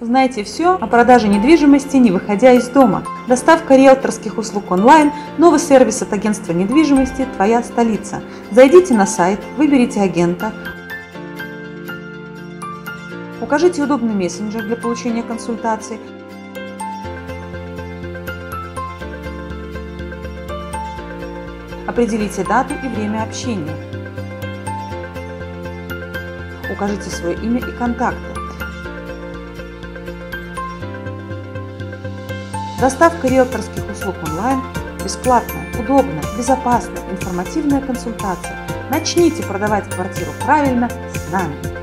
Узнайте все о продаже недвижимости, не выходя из дома. Доставка риэлторских услуг онлайн, новый сервис от агентства недвижимости «Твоя столица». Зайдите на сайт, выберите агента, укажите удобный мессенджер для получения консультаций, определите дату и время общения, укажите свое имя и контакты. Доставка риэлторских услуг онлайн бесплатная, удобная, безопасная, информативная консультация. Начните продавать квартиру правильно с нами.